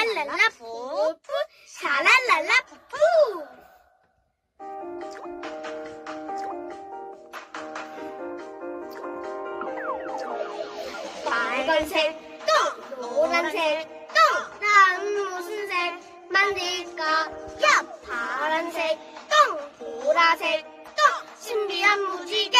샤랄랄라 푸푸 샤랄랄라 푸푸 빨간색 똥 노란색 똥 다음 무슨 색 만들까? 야 파란색 똥 보라색 똥 신비한 무지개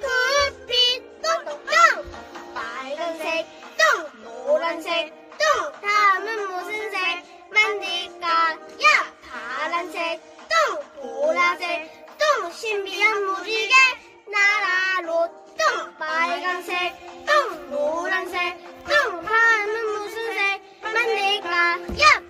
푸빛 똥똥. 빨간색 똥 노란색 똥. 다음은 무슨 색? 만들까요? 파란색 똥 보라색 똥. 신비한 무지개 나라로 똥. 빨간색 똥 노란색 똥. 다음은 무슨 색? 만들까요?